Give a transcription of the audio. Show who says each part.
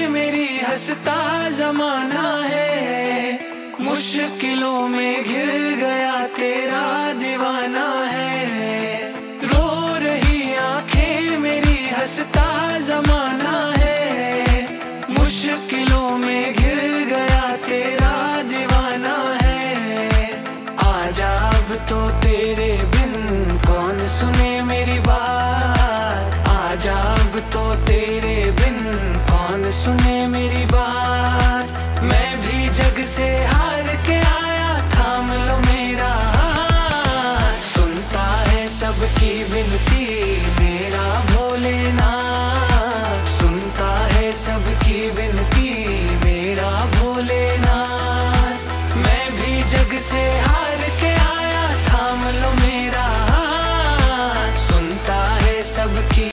Speaker 1: हंसता जमाना है। मुश्किलों में घिर गया तेरा दीवाना है। रो रही आँखें मेरी हंसता जमाना है। मुश्किलों में घिर गया तेरा दीवाना है। आजा अब तो तेरे बिन कौन सुने मेरी बात। आजा अब तो तेरे की विनती, मेरा भोलेनाथ सुनता है सबकी विनती, मेरा भोलेनाथ। मैं भी जग से हार